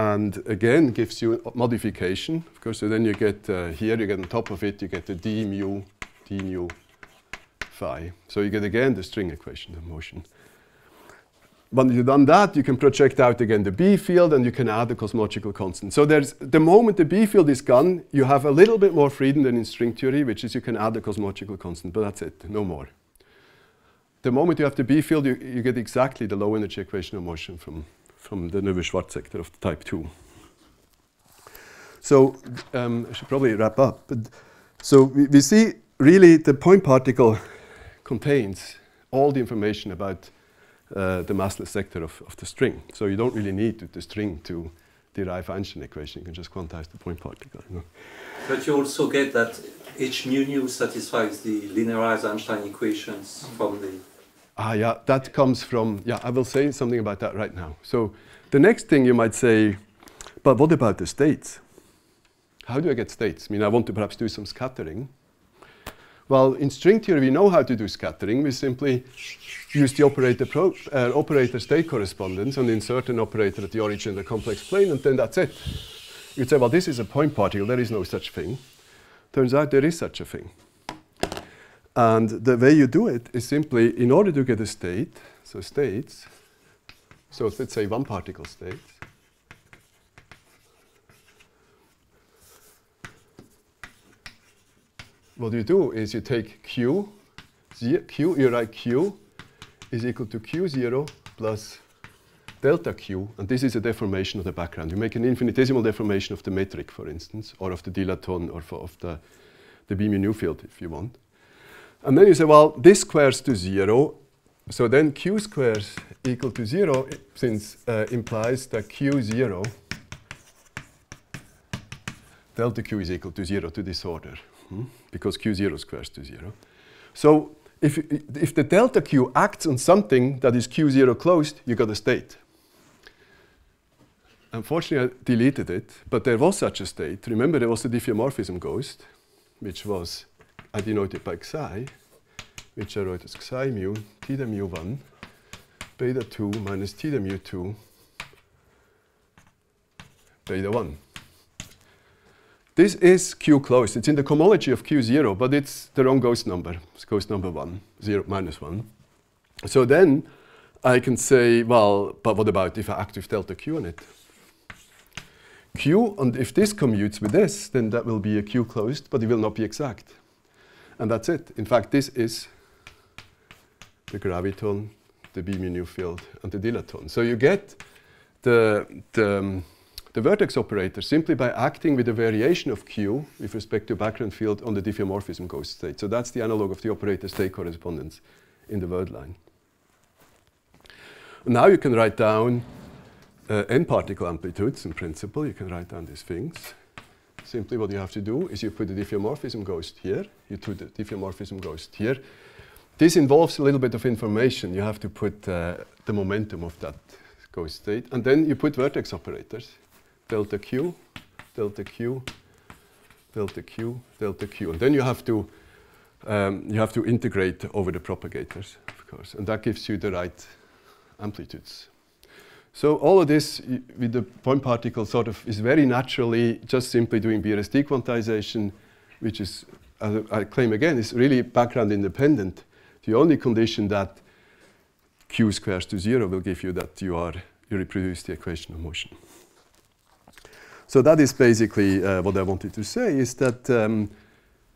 and again gives you a modification. Of course, so then you get uh, here, you get on top of it, you get the d mu, d mu phi. So you get again the string equation of motion. When you've done that, you can project out again the B field and you can add the cosmological constant. So there's the moment the B field is gone, you have a little bit more freedom than in string theory, which is you can add the cosmological constant, but that's it, no more. The moment you have the B field, you, you get exactly the low energy equation of motion from from the Neveu-Schwarz sector of type 2. So um, I should probably wrap up. But so we, we, see really the point particle contains all the information about uh, the massless sector of, of, the string. So you don't really need the string to derive Einstein equation. You can just quantize the point particle. You know. But you also get that h mu nu satisfies the linearized Einstein equations from the Ah, yeah, that comes from, yeah, I will say something about that right now. So the next thing you might say, but what about the states? how do I get states? I mean, I want to perhaps do some scattering. Well, in string theory, we know how to do scattering. We simply use the operator, uh, operator state correspondence and insert an operator at the origin of the complex plane, and then that's it. You'd say, well, this is a point particle. There is no such thing. Turns out there is such a thing. And the way you do it is simply, in order to get a state, so states, so let's say one particle state, what you do is you take q, q, you write q is equal to q0 plus delta q, and this is a deformation of the background. You make an infinitesimal deformation of the metric, for instance, or of the dilaton, or of the, the B mu nu field, if you want. And then you say, well, this squares to zero, so then q squares equal to zero, since uh, implies that q0 delta q is equal to zero to this order, hmm? because q0 squares to zero. So if, if the delta q acts on something that is q0 closed, you got a state. Unfortunately, I deleted it, but there was such a state. Remember, there was the diffeomorphism ghost, which was, denoted by psi, which er I wrote as psi mu, theta mu 1, beta 2 minus theta mu 2, beta 1. This is Q closed. It's in the cohomology of Q0, but it's the wrong ghost number. It's ghost number 1, 0, minus 1. So then I can say, well, but what about if I active delta Q on it? Q, and if this commutes with this, then that will be a Q closed, but it will not be exact. And that's it. In fact, this is the graviton, the B mu nu field, and the dilaton. So you get the, the, um, the vertex operator simply by acting with a variation of Q with respect to background field on the diffeomorphism ghost state. So that's the analog of the operator state correspondence in the world line. Now you can write down uh, n particle amplitudes in principle. You can write down these things. Simply what you have to do is you put the diffeomorphism ghost here, you put the diffeomorphism ghost here. This involves a little bit of information. You have to put uh, the momentum of that ghost state, and then you put vertex operators, delta q, delta q, delta q, delta q, and then you have to um, you have to integrate over the propagators, of course, and that gives you the right amplitudes. So all of this with the point particle sort of is very naturally just simply doing BRST quantization, which is, as I claim again, is really background independent. The only condition that q squares to zero will give you that you are you reproduce the equation of motion. So that is basically uh, what I wanted to say is that um,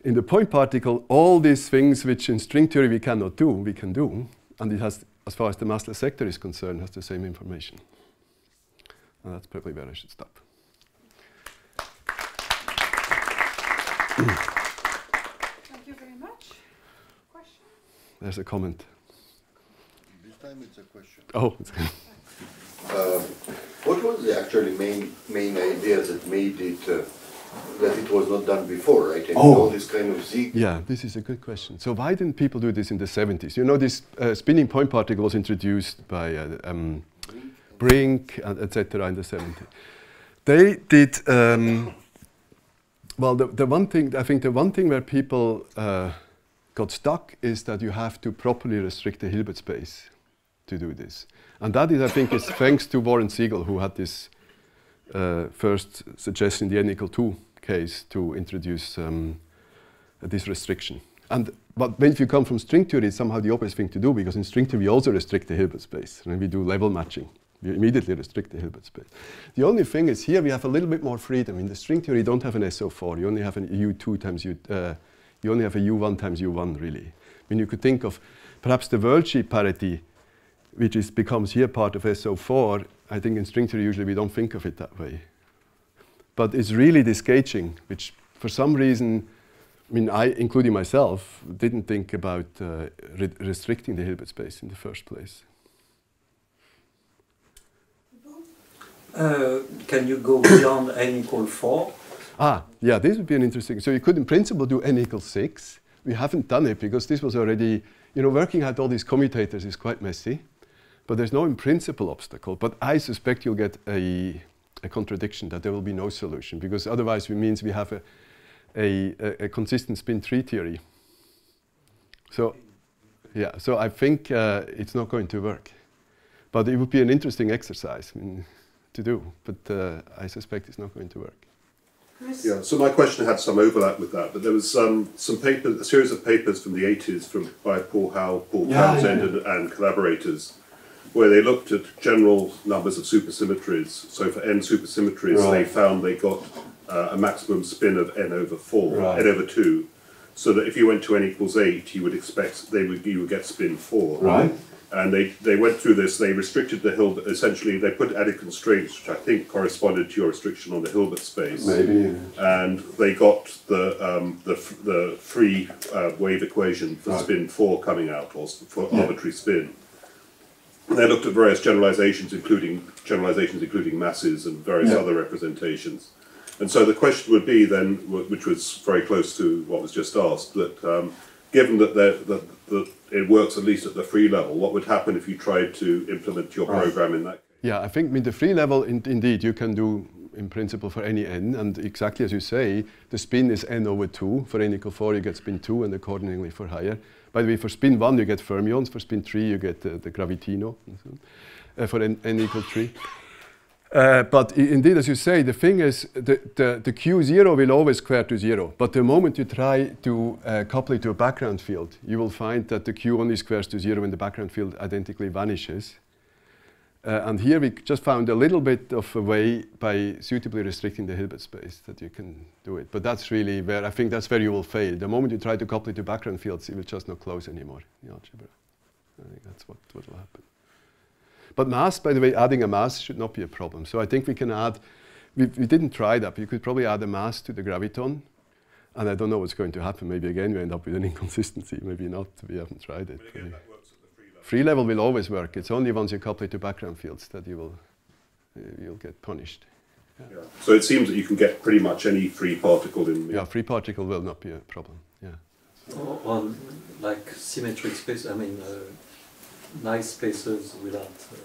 in the point particle, all these things which in string theory we cannot do, we can do, and it has as far as the massless sector is concerned, has the same information. And that's probably where I should stop. Thank you very much. Question? There's a comment. This time it's a question. Oh. uh, what was the actually main main idea that made it uh, that it was not done before, right? And Oh. all this kind of zig. Yeah, this is a good question. So why didn't people do this in the 70s? You know, this uh, spinning point particle was introduced by uh, um, Brink, and etc. in the 70s. They did, um, well, the, the one thing, I think the one thing where people uh, got stuck is that you have to properly restrict the Hilbert space to do this. And that is, I think, is thanks to Warren Siegel, who had this uh, first suggestion in the n equal 2 case to introduce um, this restriction. And but when you come from string theory, it's somehow the opposite thing to do because in string theory we also restrict the Hilbert space and we do level matching. We immediately restrict the Hilbert space. The only thing is here we have a little bit more freedom. In the string theory, you don't have an SO4. You only have an U2 times U. Uh, you only have a U1 times U1 really. I mean, you could think of perhaps the world sheet parity, which is becomes here part of SO4. I think in string theory usually we don't think of it that way. But it's really this gauging, which for some reason, I mean, I, including myself, didn't think about uh, re restricting the Hilbert space in the first place. Uh, can you go beyond n equal 4? Ah, yeah, this would be an interesting. So you could, in principle, do n equals 6. We haven't done it because this was already, you know, working out all these commutators is quite messy. But there's no in principle obstacle. But I suspect you'll get a, a contradiction, that there will be no solution, because otherwise it means we have a, a, a, a consistent spin tree theory. So, yeah, so I think uh, it's not going to work. But it would be an interesting exercise I mean, to do, but uh, I suspect it's not going to work. Chris? Yeah, so my question had some overlap with that, but there was um, some paper, a series of papers from the 80s from, by Paul Howe, Paul Yeah, Townsend, yeah. And, and collaborators, where they looked at general numbers of supersymmetries. So for n supersymmetries, they found they got uh, a maximum spin of n over 4, Right. n over 2, so that if you went to n equals 8, you would expect they would, you would get spin 4. Right. And they, they went through this, they restricted the Hilbert, essentially, they put added constraints, which I think corresponded to your restriction on the Hilbert space Maybe. and they got the um, the, the free uh, wave equation for Right. spin four coming out, or for Yeah. arbitrary spin. They looked at various generalizations, including generalizations including masses and various Yeah. other representations. And so the question would be then, which was very close to what was just asked, that um, given that, that, that it works at least at the free level, what would happen if you tried to implement your Right. program in that? Yeah, I think with the free level, in, indeed, you can do in principle for any n, and exactly as you say, the spin is n over 2. For n equal 4, you get spin 2, and accordingly for higher. By the way, for spin 1, you get fermions. For spin 3, you get uh, the gravitino. and so on. Uh, for n, n equal 3. Uh, but indeed, as you say, the thing is, the, the, the Q0 will always square to 0. But the moment you try to uh, couple it to a background field, you will find that the Q only squares to 0 when the background field identically vanishes. Uh, and here we just found a little bit of a way by suitably restricting the Hilbert space that you can do it. But that's really where I think that's where you will fail. The moment you try to couple it to background fields, it will just not close anymore in algebra. I think that's what, what will happen. But mass, by the way, adding a mass should not be a problem. So I think we can add, we, we didn't try that, but you could probably add a mass to the graviton. And I don't know what's going to happen. Maybe again we end up with an inconsistency. Maybe not. We haven't tried it. Free level. Will always work. It's only once you couple it to background fields that you will uh, you'll get punished. Yeah. So it seems that you can get pretty much any free particle in Yeah, free particle will not be a problem. Yeah. Or, or like symmetric space, I mean, uh, nice spaces without uh,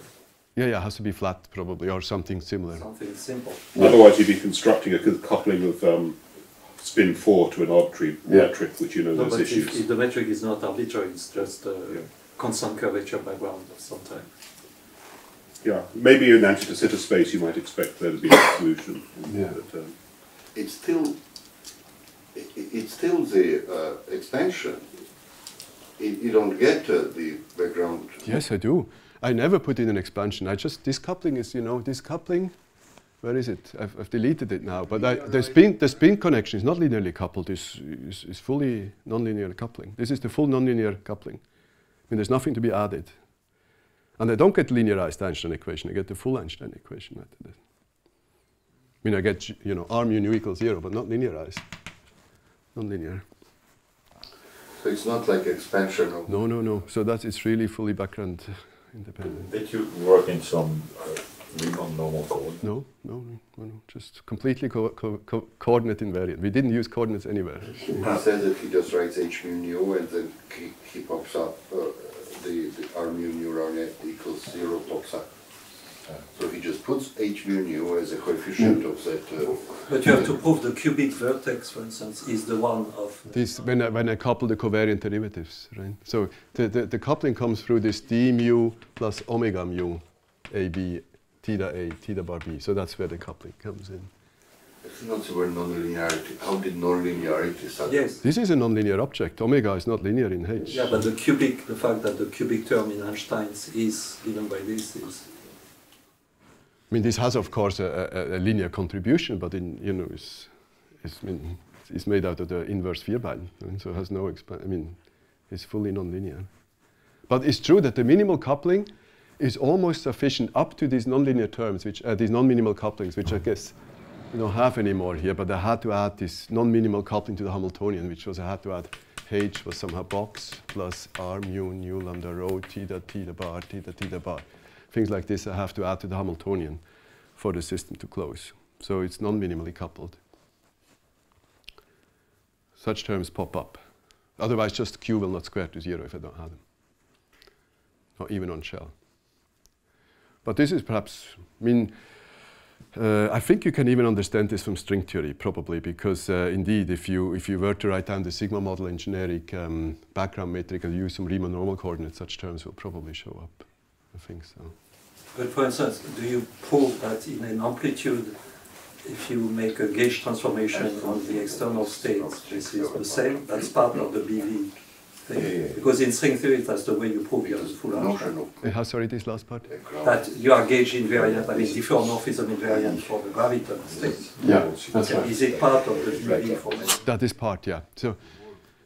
Yeah, yeah, it has to be flat probably or something similar. something simple. Otherwise, you'd be constructing a coupling of um, spin four to an arbitrary Yeah. metric, which you know No, those but issues. if, if the metric is not arbitrary, it's just a Yeah. Constant curvature background of some type. yeah, maybe in anti de space, you might expect there to be a solution. Yeah. But, um, It's still, i- i- it's still the uh, expansion. You you don't get uh, the background. Yes, I do. I never put in an expansion. I just this coupling is, you know, this coupling. Where is it? I've, I've deleted it now. But I, the spin the spin connection is not linearly coupled. Is is, is fully nonlinear coupling. This is the full nonlinear coupling. I mean, there's nothing to be added. And I don't get linearized Einstein equation. I get the full Einstein equation. after that. I mean, I get you know r mu nu equals zero, but not linearized. non-linear. So it's not like expansion of. No, no, no. So that is it's really fully background independent. Did you work in some uh, Riemann normal code? No, no, no, no, just completely co- co- co- coordinate invariant. We didn't use coordinates anywhere. He says that he just writes h mu nu and then he, he pops up uh, the, the r mu nu round net equals zero pops up. So he just puts h mu nu as a coefficient of that. Uh, But you have to prove the cubic vertex, for instance, is the one of. This when I, when I couple the covariant derivatives, right? So the, the, the coupling comes through this d mu plus omega mu, a b, theta a, theta bar b. So that's where the coupling comes in. it's not the word nonlinearity. How did nonlinearity start? Yes. This is a nonlinear object. Omega is not linear in H. Yeah, but the cubic, the fact that the cubic term in Einstein's is given by this is. I mean, this has of course a, a, a linear contribution, but in you know, is is I mean, is made out of the inverse Vierbein, and so it has no expa- I mean, it's fully nonlinear. But it's true that the minimal coupling is almost sufficient up to these nonlinear terms, which uh, these non-minimal couplings, which I guess we don't have anymore here. But I had to add this non-minimal coupling to the Hamiltonian, which was I had to add h was somehow box plus r mu nu lambda rho theta theta bar theta theta bar. Things like this I have to add to the Hamiltonian for the system to close. So it's non-minimally coupled. Such terms pop up. Otherwise, just Q will not square to zero if I don't have them. Or even on shell. But this is perhaps, I mean, Uh, I think you can even understand this from string theory, probably, because uh, indeed, if you if you were to write down the sigma model in generic um, background metric and use some Riemann normal coordinates, such terms will probably show up. I think so. But for instance, do you prove that in an amplitude, if you make a gauge transformation on the external states, this is the same? That's part of the BV thing. Yeah, yeah, yeah. Because in string theory, that's the way you prove your full Notion Einstein. of Uh, how sorry, this last part? That you are gauge invariant, I mean diffeomorphism invariant for the graviton states. Yeah, that's right. Is it part of the BV formation? That is part, yeah. So,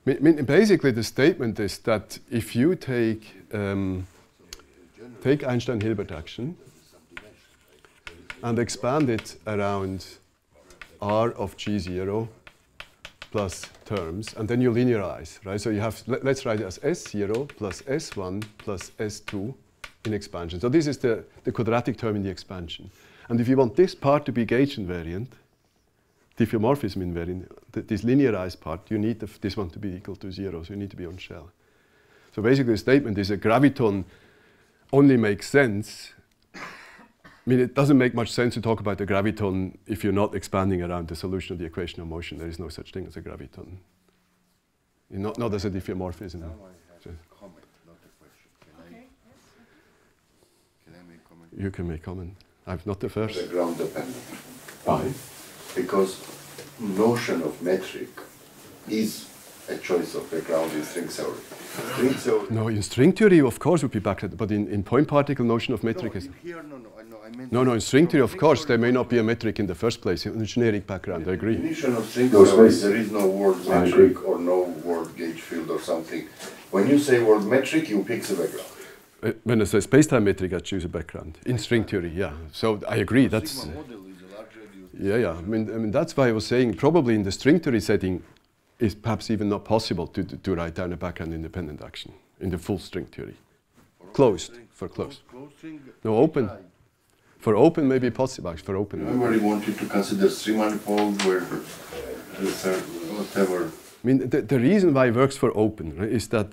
I mean, basically, the statement is that if you take um, take Einstein-Hilbert action and expand it around R of G0 plus terms, and then you linearize, right? So you have, let, us write it as S0 plus S1 plus S2 in expansion. So this is the, the quadratic term in the expansion. And if you want this part to be gauge invariant, diffeomorphism invariant, th this linearized part, you need this one to be equal to zero, so you need to be on shell. So basically the statement is a graviton only makes sense. I mean, it doesn't make much sense to talk about the graviton if you're not expanding around the solution of the equation of motion. There is no such thing as a graviton. Not, not as a diffeomorphism. Now I have a comment, not a question. Can I, yes. can I make comment? You can make comment. I'm not the first. Background dependent. Why? Because notion of metric is a choice of background in string theory. String theory. No, in string theory, of course, would be background, but in, in point particle notion of metric no, is. Here, no, no, I know, I meant. No, no, in string theory, of course, there may not be a metric in the first place. In the generic background, I agree. Definition of string No theory, space. there is no word metric or no word gauge field or something. When you say word metric, you pick the background. Uh, When I say space-time metric, I choose a background. In string theory, yeah. So I agree, that's... Sigma model is a large radius. Yeah, yeah. I mean, I mean, that's why I was saying probably in the string theory setting, it's perhaps even not possible to, to, to write down a background independent action in the full string theory. For Closed, string- for closed. Closed. No, open. I For open, maybe possible. actually, For open, Remember, he wanted to consider string manifold where uh, the third, whatever. I mean, the, the reason why it works for open right, is that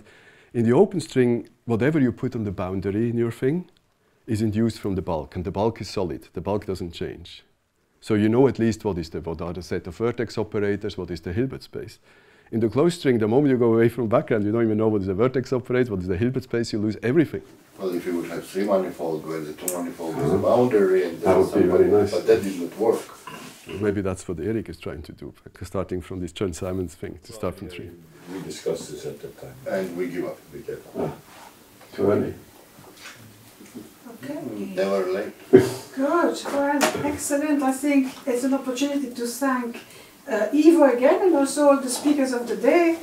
in the open string, whatever you put on the boundary in your thing is induced from the bulk, and the bulk is solid. The bulk doesn't change. So you know at least what is the what are the set of vertex operators, what is the Hilbert space. In the closed string, the moment you go away from background, you don't even know what is the vertex operator, what is the Hilbert space, you lose everything. Well, if you would have three manifold where the two manifold is a boundary and That would be very nice. But that did not work. Maybe that's what Eric is trying to do, starting from this Chern-Simons thing, to start from three. We discussed this at that time. And we give up. We get ah, Too many. Okay. Never late. Good. Well, excellent. I think it's an opportunity to thank uh, Ivo again and also all the speakers of the day.